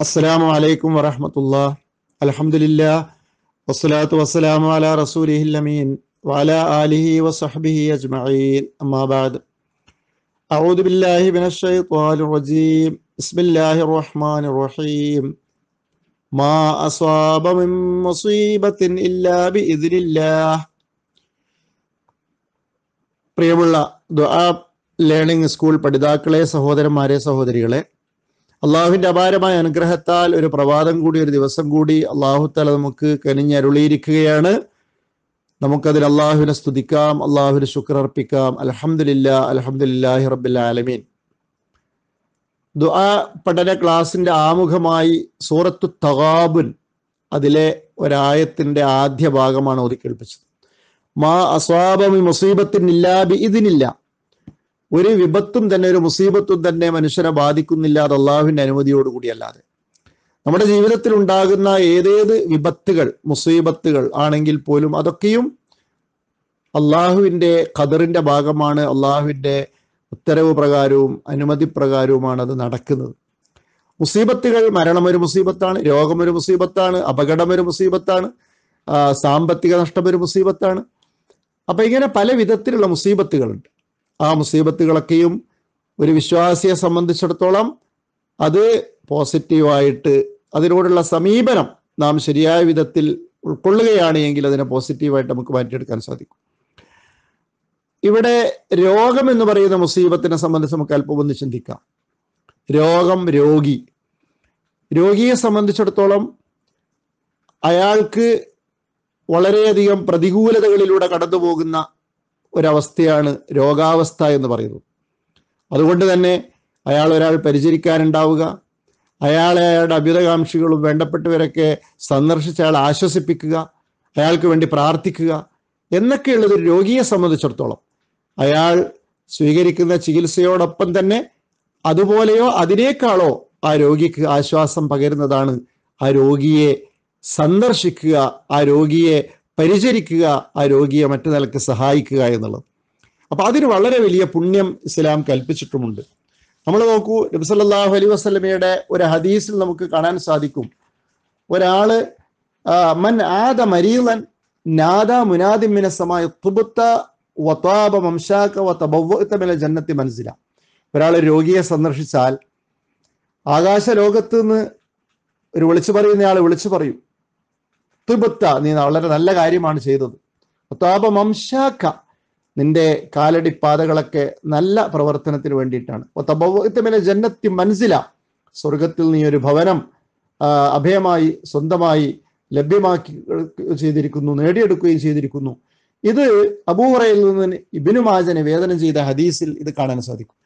അസ്സലാമു അലൈക്കും വറഹമത്തുള്ള അലഹമുല്ലാ വസ്സലാത്തു വസ്സലാമു അലാ റസൂലിഹിൽ അമീൻ വഅലാ ആലിഹി വസഹ്ബിഹി അജ്മഈൻ അമ്മാ ബഅദ് أعوذ بالله من الشيطان الرجيم بسم الله الرحمن الرحيم ما أصاب من مصيبة إلا بإذن الله പ്രിയമുള്ള ദുആ ലേണിംഗ് സ്കൂൾ പഠിതാക്കളെ സഹോദരന്മാരെ സഹോദരികളെ അള്ളാഹുവിന്റെ അപാരമായ അനുഗ്രഹത്താൽ ഒരു പ്രഭാതം കൂടി ഒരു ദിവസം കൂടി അള്ളാഹു തല നമുക്ക് കനിഞ്ഞരുളിയിരിക്കുകയാണ് നമുക്കതിൽ അള്ളാഹുവിനെ സ്തുതിക്കാം അള്ളാഹുവിന് ശുക്രർപ്പിക്കാം അലഹമില്ല അലഹമില്ലാഹി റബ്ബിൽ ആലമീൻ. ദുആ പഠന ക്ലാസിന്റെ ആമുഖമായി സൂറത്തു തകാബുൻ അതിലെ ഒരായത്തിന്റെ ആദ്യ ഭാഗമാണ് ഒതുക്കേൽപ്പിച്ചത് മാ അസ്വാബമി മുസീബത്തിൻ ഇല്ലാബി ഇതിനില്ല ഒരു വിപത്തും തന്നെ ഒരു മുസീബത്തും തന്നെ മനുഷ്യനെ ബാധിക്കുന്നില്ല അത് അള്ളാഹുവിന്റെ അനുമതിയോടുകൂടിയല്ലാതെ നമ്മുടെ ജീവിതത്തിൽ ഉണ്ടാകുന്ന ഏതേത് വിപത്തുകൾ മുസീബത്തുകൾ ആണെങ്കിൽ പോലും അതൊക്കെയും അള്ളാഹുവിന്റെ ഖദറിന്റെ ഭാഗമാണ് അള്ളാഹുവിന്റെ ഉത്തരവ് പ്രകാരവും അനുമതി പ്രകാരവുമാണ് അത് നടക്കുന്നത്. മുസീബത്തുകൾ മരണം ഒരു മുസീബത്താണ് രോഗം ഒരു മുസീബത്താണ് അപകടം ഒരു മുസീബത്താണ് സാമ്പത്തിക നഷ്ടം ഒരു മുസീബത്താണ്. അപ്പൊ ഇങ്ങനെ പല വിധത്തിലുള്ള മുസീബത്തുകളുണ്ട്. ആ മുസീബത്തുകളൊക്കെയും ഒരു വിശ്വാസിയെ സംബന്ധിച്ചിടത്തോളം അത് പോസിറ്റീവായിട്ട് അതിനോടുള്ള സമീപനം നാം ശരിയായ വിധത്തിൽ ഉൾക്കൊള്ളുകയാണ് എങ്കിൽ അതിനെ പോസിറ്റീവായിട്ട് നമുക്ക് മാറ്റിയെടുക്കാൻ സാധിക്കും. ഇവിടെ രോഗം എന്ന് പറയുന്ന മുസീബത്തിനെ സംബന്ധിച്ച് നമുക്ക് അല്പം ഒന്ന് ചിന്തിക്കാം. രോഗം രോഗി. രോഗിയെ സംബന്ധിച്ചിടത്തോളം അയാൾക്ക് വളരെയധികം പ്രതികൂലതകളിലൂടെ കടന്നു പോകുന്ന ഒരവസ്ഥയാണ് രോഗാവസ്ഥ എന്ന് പറയുന്നത്. അതുകൊണ്ട് തന്നെ അയാൾ ഒരാൾ പരിചരിക്കാനുണ്ടാവുക അയാളെ അയാളുടെ അഭ്യുതകാംക്ഷികളും വേണ്ടപ്പെട്ടവരൊക്കെ സന്ദർശിച്ച് അയാൾ ആശ്വസിപ്പിക്കുക അയാൾക്ക് വേണ്ടി പ്രാർത്ഥിക്കുക എന്നൊക്കെയുള്ളത് രോഗിയെ സംബന്ധിച്ചിടത്തോളം. അയാൾ സ്വീകരിക്കുന്ന ചികിത്സയോടൊപ്പം തന്നെ അതുപോലെയോ അതിനേക്കാളോ ആ രോഗിക്ക് ആശ്വാസം പകരുന്നതാണ് ആ രോഗിയെ സന്ദർശിക്കുക ആ രോഗിയെ പരിചരിക്കുക ആ രോഗിയെ മറ്റു നിലയ്ക്ക് സഹായിക്കുക എന്നുള്ളത്. അപ്പൊ അതിന് വളരെ വലിയ പുണ്യം ഇസ്ലാം കൽപ്പിച്ചിട്ടുമുണ്ട്. നമ്മൾ നോക്കൂ നബ്സല്ലാഹു അലൈ വസ്ലമയുടെ ഒരു ഹദീസിൽ നമുക്ക് കാണാൻ സാധിക്കും. ഒരാൾ മൻ ആദ മരീലൻ നാദ മുനാദിമിന സമായ തുബുത്ത വത്താപ വംശാക്ക വത്തബവ്വത്തമില ജന്നത്തി മനസ്സില ഒരാൾ രോഗിയെ സന്ദർശിച്ചാൽ ആകാശ ലോകത്ത് നിന്ന് ഒരു വിളിച്ചു പറയുന്നയാൾ വിളിച്ചു പറയും. തുബത്ത നീ വളരെ നല്ല കാര്യമാണ് ചെയ്തത്. വത്താബ മംഷാക്ക നിന്റെ കാലടി പാതകളൊക്കെ നല്ല പ്രവർത്തനത്തിന് വേണ്ടിയിട്ടാണ്. ജന്നത്തി മനസ്സില സ്വർഗത്തിൽ നീ ഒരു ഭവനം അഭയമായി സ്വന്തമായി ലഭ്യമാക്കി ചെയ്തിരിക്കുന്നു നേടിയെടുക്കുകയും ചെയ്തിരിക്കുന്നു. ഇത് അബൂഹറയിൽ നിന്ന് ഇബിനു മാജനെ വേദനം ചെയ്ത ഹദീസിൽ ഇത് കാണാൻ സാധിക്കും.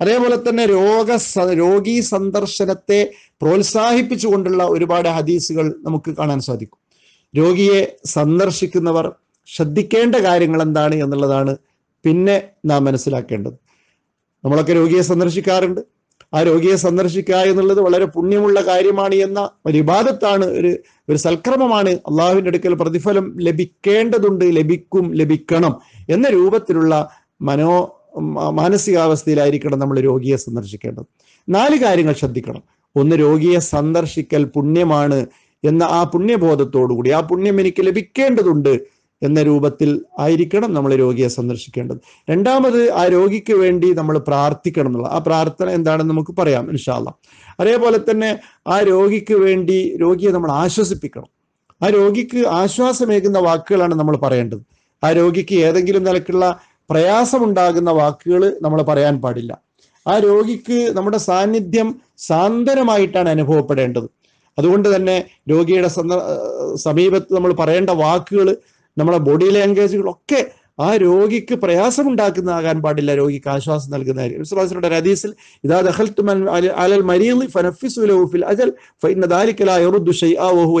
അതേപോലെ തന്നെ രോഗ രോഗീ സന്ദർശനത്തെ പ്രോത്സാഹിപ്പിച്ചുകൊണ്ടുള്ള ഒരുപാട് ഹദീസുകൾ നമുക്ക് കാണാൻ സാധിക്കും. രോഗിയെ സന്ദർശിക്കുന്നവർ ശ്രദ്ധിക്കേണ്ട കാര്യങ്ങൾ എന്താണ് എന്നുള്ളതാണ് പിന്നെ നാം മനസ്സിലാക്കേണ്ടത്. നമ്മളൊക്കെ രോഗിയെ സന്ദർശിക്കാറുണ്ട്. ആ രോഗിയെ സന്ദർശിക്കുക എന്നുള്ളത് വളരെ പുണ്യമുള്ള കാര്യമാണ് എന്ന ഒരു ഇബാദത്താണ് ഒരു ഒരു സൽക്രമമാണ് അള്ളാഹുവിന്റെ അടുക്കൽ പ്രതിഫലം ലഭിക്കേണ്ടതുണ്ട് ലഭിക്കും ലഭിക്കണം എന്ന രൂപത്തിലുള്ള മനോ മാനസികാവസ്ഥയിലായിരിക്കണം നമ്മൾ രോഗിയെ സന്ദർശിക്കേണ്ടത്. നാല് കാര്യങ്ങൾ ശ്രദ്ധിക്കണം. ഒന്ന് രോഗിയെ സന്ദർശിക്കൽ പുണ്യമാണ് എന്ന ആ പുണ്യബോധത്തോടുകൂടി ആ പുണ്യം എനിക്ക് ലഭിക്കേണ്ടതുണ്ട് എന്ന രൂപത്തിൽ ആയിരിക്കണം നമ്മൾ രോഗിയെ സന്ദർശിക്കേണ്ടത്. രണ്ടാമത് ആ രോഗിക്ക് വേണ്ടി നമ്മൾ പ്രാർത്ഥിക്കണം എന്നുള്ള ആ പ്രാർത്ഥന എന്താണെന്ന് നമുക്ക് പറയാം ഇൻഷാല്ല അതേപോലെ തന്നെ ആ രോഗിക്ക് വേണ്ടി രോഗിയെ നമ്മൾ ആശ്വസിപ്പിക്കണം. ആ രോഗിക്ക് ആശ്വാസമേകുന്ന വാക്കുകളാണ് നമ്മൾ പറയേണ്ടത്. ആ രോഗിക്ക് ഏതെങ്കിലും നിലക്കുള്ള പ്രയാസമുണ്ടാകുന്ന വാക്കുകൾ നമ്മൾ പറയാൻ പാടില്ല. ആ രോഗിക്ക് നമ്മുടെ സാന്നിധ്യം സാന്ത്വനമായിട്ടാണ് അനുഭവപ്പെടേണ്ടത്. അതുകൊണ്ട് തന്നെ രോഗിയുടെ സമീപത്ത് നമ്മൾ പറയേണ്ട വാക്കുകൾ നമ്മുടെ ബോഡി ലാംഗ്വേജുകളൊക്കെ ആ രോഗിക്ക് പ്രയാസമുണ്ടാക്കുന്നതാകാൻ പാടില്ല. രോഗിക്ക് ആശ്വാസം നൽകുന്ന ഹദീസിൽ ദഖൽതു അലൽ ഫനഫിസു ലഹു ഫിൽ അജൽ ഫഇന്ന ലാ വഹുവ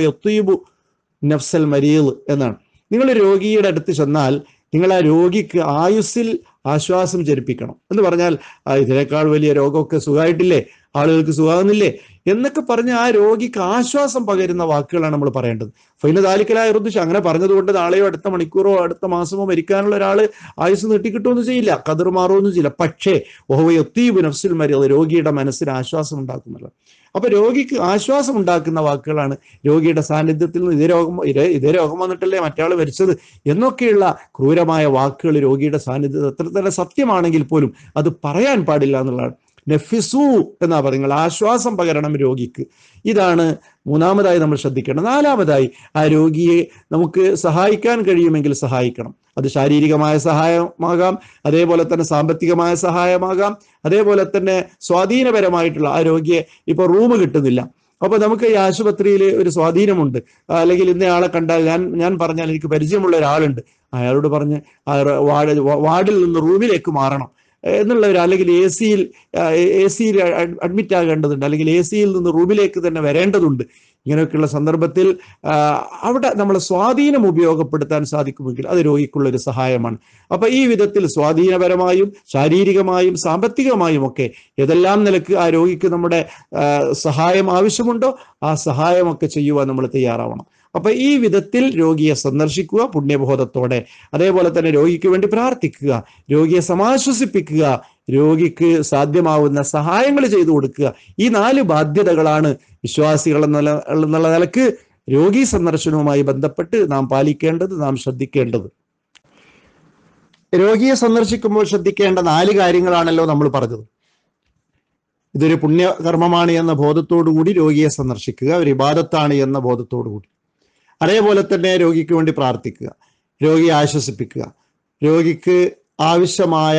എന്നാണ്. നിങ്ങൾ രോഗിയുടെ അടുത്ത് ചെന്നാൽ നിങ്ങൾ ആ രോഗിക്ക് ആയുസ്സിൽ ആശ്വാസം ജനിപ്പിക്കണം എന്ന് പറഞ്ഞാൽ ഇതിനേക്കാൾ വലിയ രോഗമൊക്കെ സുഖമായിട്ടില്ലേ? ആളുകൾക്ക് സുഖമാകുന്നില്ലേ? എന്നൊക്കെ പറഞ്ഞ് ആ രോഗിക്ക് ആശ്വാസം പകരുന്ന വാക്കുകളാണ് നമ്മൾ പറയേണ്ടത്. ഫൈന താലിക്കലായ ഋതുഷ അങ്ങനെ പറഞ്ഞതുകൊണ്ട് നാളെയോ അടുത്ത മണിക്കൂറോ അടുത്ത മാസമോ മരിക്കാനുള്ള ഒരാൾ ആയുസ് നീട്ടിക്കിട്ടുമെന്ന് ചെയ്യില്ല. കതിർ മാറുമെന്ന് ചെയ്യില്ല. പക്ഷേ ഓഹോ ഒത്തീബ് നഫ്സിൽ മരി രോഗിയുടെ മനസ്സിന് ആശ്വാസം ഉണ്ടാക്കുന്നില്ല അപ്പൊ രോഗിക്ക് ആശ്വാസം ഉണ്ടാക്കുന്ന വാക്കുകളാണ് രോഗിയുടെ സാന്നിധ്യത്തിൽ നിന്ന് ഇതേ രോഗം ഇതേ ഇതേ രോഗം വന്നിട്ടല്ലേ മറ്റാൾ മരിച്ചത് എന്നൊക്കെയുള്ള ക്രൂരമായ വാക്കുകൾ രോഗിയുടെ സാന്നിധ്യത്തിൽ എത്ര തന്നെ സത്യമാണെങ്കിൽ പോലും അത് പറയാൻ പാടില്ല എന്നുള്ളതാണ്. നെഫിസു എന്നാ പറയുന്നത്. ആശ്വാസം പകരണം രോഗിക്ക്. ഇതാണ് മൂന്നാമതായി നമ്മൾ ശ്രദ്ധിക്കേണ്ടത്. നാലാമതായി ആ രോഗിയെ നമുക്ക് സഹായിക്കാൻ കഴിയുമെങ്കിൽ സഹായിക്കണം. അത് ശാരീരികമായ സഹായമാകാം അതേപോലെ തന്നെ സാമ്പത്തികമായ സഹായമാകാം അതേപോലെ തന്നെ സ്വാധീനപരമായിട്ടുള്ള ആ രോഗിയെ ഇപ്പൊ റൂം കിട്ടുന്നില്ല. അപ്പൊ നമുക്ക് ഈ ആശുപത്രിയിൽ ഒരു സ്വാധീനമുണ്ട്. അല്ലെങ്കിൽ ഇന്നയാളെ കണ്ടാൽ ഞാൻ ഞാൻ പറഞ്ഞാൽ എനിക്ക് പരിചയമുള്ള ഒരാളുണ്ട്. അയാളോട് പറഞ്ഞ് വാർഡിൽ നിന്ന് റൂമിലേക്ക് മാറണം. എന്നുള്ള ഒരു അല്ലെങ്കിൽ എ സിയിൽ എ സിയിൽ അഡ്മിറ്റ് ആകേണ്ടതുണ്ട്. അല്ലെങ്കിൽ എ സിയിൽ നിന്ന് റൂമിലേക്ക് തന്നെ വരേണ്ടതുണ്ട്. ഇങ്ങനെയൊക്കെയുള്ള സന്ദർഭത്തിൽ അവിടെ നമ്മൾ സ്വാധീനം ഉപയോഗപ്പെടുത്താൻ സാധിക്കുമെങ്കിൽ അത് രോഗിക്കുള്ളൊരു സഹായമാണ്. അപ്പൊ ഈ വിധത്തിൽ സ്വാധീനപരമായും ശാരീരികമായും സാമ്പത്തികമായും ഒക്കെ ഏതെല്ലാം നിലയ്ക്ക് ആ രോഗിക്ക് നമ്മുടെ സഹായം ആവശ്യമുണ്ടോ ആ സഹായമൊക്കെ ചെയ്യുവാൻ നമ്മൾ തയ്യാറാവണം. അപ്പൊ ഈ വിധത്തിൽ രോഗിയെ സന്ദർശിക്കുക പുണ്യബോധത്തോടെ. അതേപോലെ തന്നെ രോഗിക്ക് വേണ്ടി പ്രാർത്ഥിക്കുക രോഗിയെ സമാശ്വസിപ്പിക്കുക രോഗിക്ക് സാധ്യമാവുന്ന സഹായങ്ങൾ ചെയ്തു കൊടുക്കുക. ഈ നാല് ബാധ്യതകളാണ് വിശ്വാസികൾ എന്നുള്ള നിലയ്ക്ക് രോഗി സന്ദർശനവുമായി ബന്ധപ്പെട്ട് നാം പാലിക്കേണ്ടത് നാം ശ്രദ്ധിക്കേണ്ടത്. രോഗിയെ സന്ദർശിക്കുമ്പോൾ ശ്രദ്ധിക്കേണ്ട നാല് കാര്യങ്ങളാണല്ലോ നമ്മൾ പറഞ്ഞത്. ഇതൊരു പുണ്യകർമ്മമാണ് എന്ന ബോധത്തോടു കൂടി രോഗിയെ സന്ദർശിക്കുക ഒരു ഇബാദത്താണ് എന്ന ബോധത്തോടുകൂടി. അതേപോലെ തന്നെ രോഗിക്ക് വേണ്ടി പ്രാർത്ഥിക്കുക രോഗിയെ ആശ്വസിപ്പിക്കുക. രോഗിക്ക് ആവശ്യമായ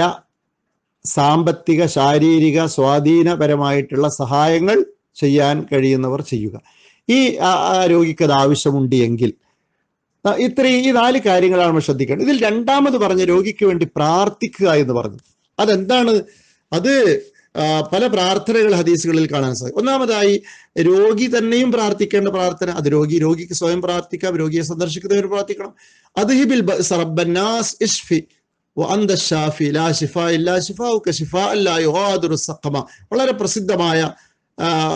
സാമ്പത്തിക ശാരീരിക സ്വാധീനപരമായിട്ടുള്ള സഹായങ്ങൾ ചെയ്യാൻ കഴിയുന്നവർ ചെയ്യുക. ഈ രോഗിക്ക് അത് ആവശ്യമുണ്ട് എങ്കിൽ ഇത്രയും ഈ നാല് കാര്യങ്ങളാണ് നമ്മൾ ശ്രദ്ധിക്കേണ്ടത്. ഇതിൽ രണ്ടാമത് പറഞ്ഞ രോഗിക്ക് വേണ്ടി പ്രാർത്ഥിക്കുക എന്ന് പറഞ്ഞു. അതെന്താണ്? അത് പല പ്രാർത്ഥനകൾ ഹദീസുകളിൽ കാണാൻ സാധിക്കും. ഒന്നാമതായി രോഗി തന്നെയും പ്രാർത്ഥിക്കേണ്ട പ്രാർത്ഥന. അത് രോഗി രോഗിക്ക് സ്വയം പ്രാർത്ഥിക്കാം രോഗിയെ സന്ദർശിക്കുന്നവർ പ്രാർത്ഥിക്കണം. അദ്ഹിബിൽ സർബന്നാസ് ഇഷ്ഫി വളരെ പ്രസിദ്ധമായ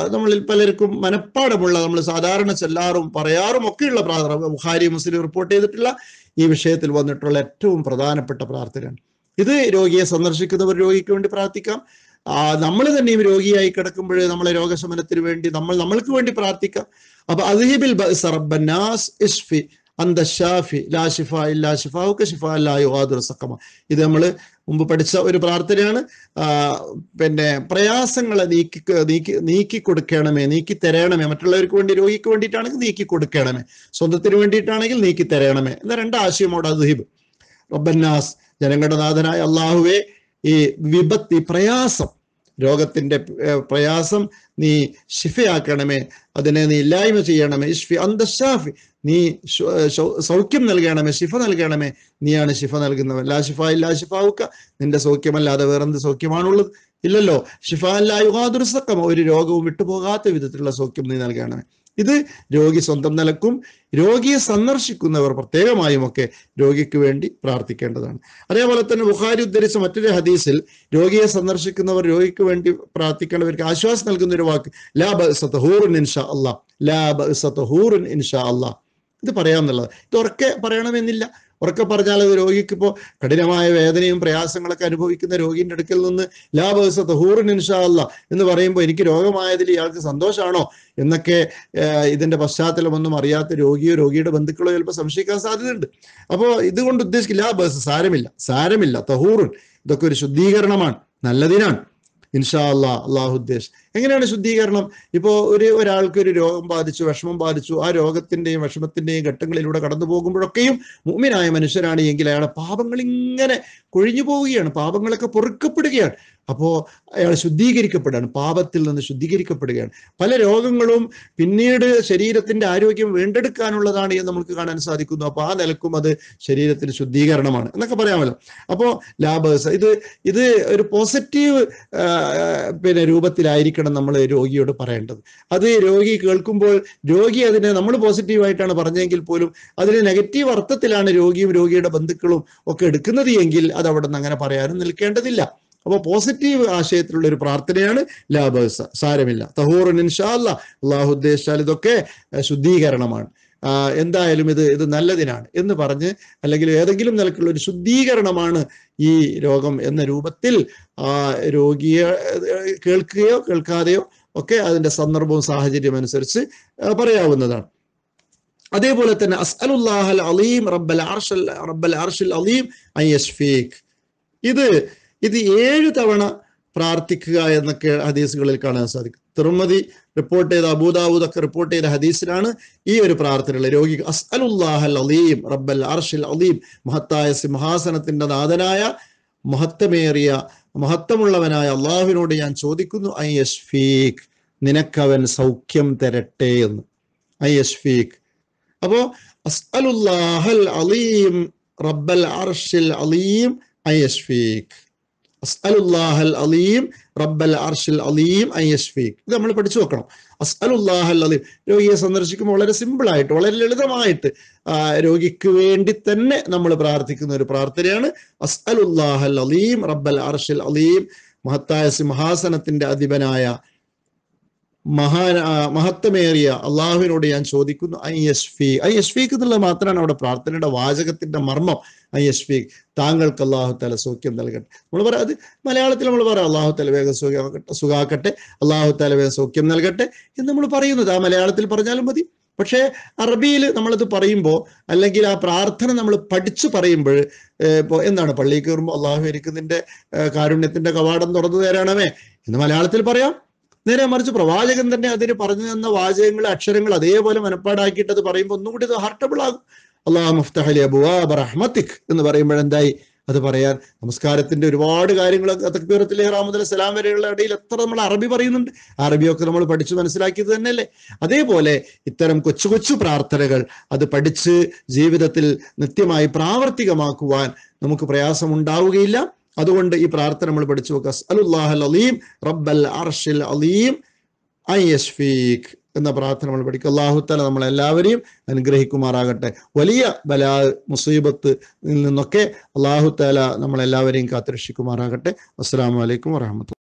നമ്മളിൽ പലർക്കും മനഃപ്പാടമുള്ള നമ്മൾ സാധാരണ ചെല്ലാറും പറയാറും ഒക്കെയുള്ള പ്രാർത്ഥന. ബുഹാരി മുസ്ലിം റിപ്പോർട്ട് ചെയ്തിട്ടുള്ള ഈ വിഷയത്തിൽ വന്നിട്ടുള്ള ഏറ്റവും പ്രധാനപ്പെട്ട പ്രാർത്ഥനയാണ്. ഇത് രോഗിയെ സന്ദർശിക്കുന്നവർ രോഗിക്ക് വേണ്ടി പ്രാർത്ഥിക്കാം. നമ്മൾ തന്നെയും രോഗിയായി കിടക്കുമ്പോൾ നമ്മളെ രോഗശമനത്തിന് വേണ്ടി നമ്മൾ നമ്മൾക്ക് വേണ്ടി പ്രാർത്ഥിക്കാം. അപ്പൊ അദ്ഹിബിൽ അന്ത ഷാഫി ലാ ഷിഫ ഇല്ലാ ഷിഫാവുക ഷിഫ ലാ യുഹാദുർ സക്കമ ഇത് നമ്മൾ മുമ്പ് പഠിച്ച ഒരു പ്രാർത്ഥനയാണ്. പിന്നെ പ്രയാസങ്ങളെ നീക്കി നീക്കി നീക്കി കൊടുക്കണമേ നീക്കി തരണമേ. മറ്റുള്ളവർക്ക് വേണ്ടി രോഗിക്ക് വേണ്ടിയിട്ടാണെങ്കിൽ നീക്കി കൊടുക്കണമേ. സ്വന്തത്തിന് വേണ്ടിയിട്ടാണെങ്കിൽ നീക്കി തരണമേ. എന്ന രണ്ട് ആശയമോട് അദ്ഹിബ്. റബ്ബന്നാസ് ജനങ്ങളുടെ നാഥനായ അള്ളാഹുവെ ഈ വിപത്തി പ്രയാസം രോഗത്തിന്റെ പ്രയാസം നീ ഷിഫയാക്കണമേ അതിനെ നീ ഇല്ലായ്മ ചെയ്യണമേ. ഇഷ്ഫി അന്തഷാഫി നീ സൗഖ്യം നൽകണമേ ശിഫ നൽകണമേ. നീയാണ് ശിഫ നൽകുന്നവൻ. ലാ ഷിഫ ഇല്ലാ ഷിഫാവുക്ക നിന്റെ സൗഖ്യമല്ലാതെ വേറെന്ത് സൗഖ്യമാണുള്ളത്? ഇല്ലല്ലോ. ഷിഫ അല്ലാ യുഗാദുർസക്കം ഒരു രോഗവും വിട്ടുപോകാത്ത വിധത്തിലുള്ള സൗഖ്യം നീ നൽകണമേ. ഇത് രോഗി സ്വന്തം നിലക്കും രോഗിയെ സന്ദർശിക്കുന്നവർ പ്രത്യേകമായും ഒക്കെ രോഗിക്ക് വേണ്ടി പ്രാർത്ഥിക്കേണ്ടതാണ്. അതേപോലെ തന്നെ ബുഹാരി ഉദ്ധരിച്ച മറ്റൊരു ഹദീസിൽ രോഗിയെ സന്ദർശിക്കുന്നവർ രോഗിക്ക് വേണ്ടി പ്രാർത്ഥിക്കേണ്ടവർക്ക് ആശ്വാസം നൽകുന്ന ഒരു വാക്ക് ലാ ബഹൂറുൻ ഇൻഷാ അല്ലാ ലാ ബഹൂറുൻ ഇൻഷാ അല്ലാ ഇത് പറയാമെന്നുള്ളത്. ഇത് ഉറക്കെ പറയണമെന്നില്ല. ഉറക്കെ പറഞ്ഞാൽ അത് കഠിനമായ വേദനയും പ്രയാസങ്ങളൊക്കെ അനുഭവിക്കുന്ന രോഗിന്റെ അടുക്കൽ നിന്ന് ലാഭവസ ഹൂറിൻ ഇൻഷാ അല്ല എന്ന് പറയുമ്പോൾ എനിക്ക് രോഗമായതിൽ ഇയാൾക്ക് സന്തോഷമാണോ എന്നൊക്കെ ഇതിന്റെ പശ്ചാത്തലമൊന്നും അറിയാത്ത രോഗിയോ രോഗിയുടെ ബന്ധുക്കളോ ചിലപ്പോൾ സംശയിക്കാൻ സാധ്യതയുണ്ട്. അപ്പോൾ ഇതുകൊണ്ട് ഉദ്ദേശിക്കില്ല ലാഭവസ സാരമില്ല. സാരമില്ല. തഹൂറുൻ ഇതൊക്കെ ഒരു ശുദ്ധീകരണമാണ്. നല്ലതിനാണ്. ഇൻഷാ അള്ളാഹ് അള്ളാഹു ഉദ്ദേശ് എങ്ങനെയാണ് ശുദ്ധീകരണം? ഇപ്പോൾ ഒരു ഒരാൾക്ക് ഒരു രോഗം ബാധിച്ചു വിഷമം ബാധിച്ചു ആ രോഗത്തിന്റെയും വിഷമത്തിന്റെയും ഘട്ടങ്ങളിലൂടെ കടന്നു പോകുമ്പോഴൊക്കെയും മുമ്മിനായ മനുഷ്യരാണ് എങ്കിൽ അയാളെ പാപങ്ങൾ ഇങ്ങനെ കൊഴിഞ്ഞു പോവുകയാണ് പാപങ്ങളൊക്കെ പൊറുക്കപ്പെടുകയാണ്. അപ്പോൾ അയാൾ ശുദ്ധീകരിക്കപ്പെടുകയാണ് പാപത്തിൽ നിന്ന് ശുദ്ധീകരിക്കപ്പെടുകയാണ്. പല രോഗങ്ങളും പിന്നീട് ശരീരത്തിന്റെ ആരോഗ്യം വീണ്ടെടുക്കാനുള്ളതാണ് എന്ന് നമുക്ക് കാണാൻ സാധിക്കുന്നു. അപ്പോൾ ആ നിലക്കും അത് ശരീരത്തിന് ശുദ്ധീകരണമാണ് എന്നൊക്കെ പറയാമല്ലോ. അപ്പോൾ ലാബേഴ്സ് ഇത് ഇത് ഒരു പോസിറ്റീവ് പിന്നെ രൂപത്തിലായിരിക്കണം നമ്മൾ രോഗിയോട് പറയേണ്ടത്. അത് രോഗി കേൾക്കുമ്പോൾ രോഗി അതിനെ നമ്മൾ പോസിറ്റീവായിട്ടാണ് പറഞ്ഞെങ്കിൽ പോലും അതിന് നെഗറ്റീവ് അർത്ഥത്തിലാണ് രോഗിയും രോഗിയുടെ ബന്ധുക്കളും ഒക്കെ എടുക്കുന്നത് എങ്കിൽ അത് അവിടെ നിന്ന് അങ്ങനെ പറയാനും നിൽക്കേണ്ടതില്ല. അപ്പോൾ പോസിറ്റീവ് ആശയത്തിലുള്ള ഒരു പ്രാർത്ഥനയാണ് ലാഭ സാരമില്ല. തഹൂറിൻ ഇൻഷാ അല്ല അള്ളാഹു ഉദ്ദേശിച്ചാൽ ഇതൊക്കെ ശുദ്ധീകരണമാണ്. എന്തായാലും ഇത് ഇത് നല്ലതിനാണ് എന്ന് പറഞ്ഞ് അല്ലെങ്കിൽ ഏതെങ്കിലും നിലക്കുള്ള ഒരു ശുദ്ധീകരണമാണ് ഈ രോഗം എന്ന രൂപത്തിൽ രോഗിയെ കേൾക്കുകയോ കേൾക്കാതെയോ ഒക്കെ അതിന്റെ സന്ദർഭവും സാഹചര്യം അനുസരിച്ച് പറയാവുന്നതാണ്. അതേപോലെ തന്നെ അസ്അലുല്ലാഹൽ അലീം റബ്ബൽ അർഷൽ റബ്ബൽ അർഷൽ അലീം ഐ യഷ്ഫീഖ് ഇത് ഇത് ഏഴ് തവണ പ്രാർത്ഥിക്കുക എന്നൊക്കെ ഹദീസുകളിൽ കാണാൻ സാധിക്കും. തിരുമതി റിപ്പോർട്ട് ചെയ്ത അബൂദാവൂദ് ഒക്കെ റിപ്പോർട്ട് ചെയ്ത ഹദീസിലാണ് ഈ ഒരു പ്രാർത്ഥനയുള്ള രോഗി അസ്അലുല്ലാഹൽ അലീം റബ്ബൽ അർഷിൽ അലീം മഹത്തായ സിംഹാസനത്തിന്റെ നാഥനായ മഹത്വമേറിയ മഹത്വമുള്ളവനായ അള്ളാഹുവിനോട് ഞാൻ ചോദിക്കുന്നു ഐ യഷ്ഫീഖ് നിനക്കവൻ സൗഖ്യം തരട്ടെ എന്ന്? ഐ യഷ്ഫീഖ് അപ്പോ അസ്അലുല്ലാഹൽ അലീം റബ്ബൽ അർഷിൽ അലീം ഐ യഷ്ഫീഖ് അസ്അലുല്ലാഹൽ അലീം റബ്ബൽ അർഷിൽ അലീം ഐ ഇത് നമ്മൾ പഠിച്ചു നോക്കണം. അസ്അലുല്ലാഹൽ അലീം. രോഗിയെ സന്ദർശിക്കുമ്പോൾ വളരെ സിമ്പിൾ ആയിട്ട് വളരെ ലളിതമായിട്ട് രോഗിക്ക് വേണ്ടി തന്നെ നമ്മൾ പ്രാർത്ഥിക്കുന്ന ഒരു പ്രാർത്ഥനയാണ് അസ്അലുല്ലാഹൽ അലീം റബ്ബൽ അർഷിൽ അലീം. മഹത്തായ സിംഹാസനത്തിന്റെ അധിപനായ മഹാ മഹത്വമേറിയ അള്ളാഹുവിനോട് ഞാൻ ചോദിക്കുന്നു ഐ എസ് ഫീഖ് ഐ എസ് ഫീഖ് എന്നുള്ളത് മാത്രമാണ് അവിടെ പ്രാർത്ഥനയുടെ വാചകത്തിന്റെ മർമ്മം. ഐ എസ് ഫീഖ് താങ്കൾക്ക് അള്ളാഹു തല സൗഖ്യം നൽകട്ടെ. നമ്മൾ പറയാം അത് മലയാളത്തിൽ നമ്മൾ പറയാം അള്ളാഹു തല വേഗം സുഖമാകട്ടെ സുഖാക്കട്ടെ അള്ളാഹു തല വേഗം സൗഖ്യം നൽകട്ടെ എന്ന് നമ്മൾ പറയുന്നത് ആ മലയാളത്തിൽ പറഞ്ഞാലും മതി. പക്ഷേ അറബിയിൽ നമ്മളത് പറയുമ്പോൾ അല്ലെങ്കിൽ ആ പ്രാർത്ഥന നമ്മൾ പഠിച്ചു പറയുമ്പോൾ ഇപ്പോൾ എന്താണ്? പള്ളിയിൽ കയറുമ്പോൾ അള്ളാഹു എനിക്ക് നിന്റെ കാരുണ്യത്തിന്റെ കവാടം തുറന്നു തരണമേ എന്ന് മലയാളത്തിൽ പറയാം. നേരെ മറിച്ച് പ്രവാചകൻ തന്നെ അതിന് പറഞ്ഞു തന്ന വാചകങ്ങൾ അക്ഷരങ്ങൾ അതേപോലെ മനപ്പാടാക്കിയിട്ട് അത് പറയുമ്പോൾ ഒന്നും കൂടി ഇത് ഹാർട്ടബിൾ ആകും. അള്ളാഹ് മുഫ്തഹലി അബുവാബ് റഹ്മത്തിഖ് എന്ന് പറയുമ്പോഴെന്തായി അത് പറയാൻ നമസ്കാരത്തിന്റെ ഒരുപാട് കാര്യങ്ങൾ തക്ബീറത്തിലെ ഇഹ്റാം സലാം വരെയുള്ള ഇടയിൽ എത്ര നമ്മൾ അറബി പറയുന്നുണ്ട്. അറബിയൊക്കെ നമ്മൾ പഠിച്ചു മനസ്സിലാക്കിയത് തന്നെയല്ലേ? അതേപോലെ ഇത്തരം കൊച്ചു കൊച്ചു പ്രാർത്ഥനകൾ അത് പഠിച്ച് ജീവിതത്തിൽ നിത്യമായി പ്രാവർത്തികമാക്കുവാൻ നമുക്ക് പ്രയാസം ഉണ്ടാവുകയില്ല അതുകൊണ്ട് ഈ പ്രാർത്ഥന നമ്മൾ പഠിച്ചു നോക്കുക. റബ്ബൽ എന്ന പ്രാർത്ഥന നമ്മൾ പഠിക്കും അള്ളാഹുത്തല നമ്മളെല്ലാവരെയും അനുഗ്രഹിക്കുമാറാകട്ടെ. വലിയ ബലാ മുസീബത്ത് നിന്നൊക്കെ അള്ളാഹുത്തല നമ്മളെല്ലാവരെയും കാത്തുരക്ഷിക്കുമാറാകട്ടെ. അസ്സാം വലൈക്കും വറഹമത്തുള്ള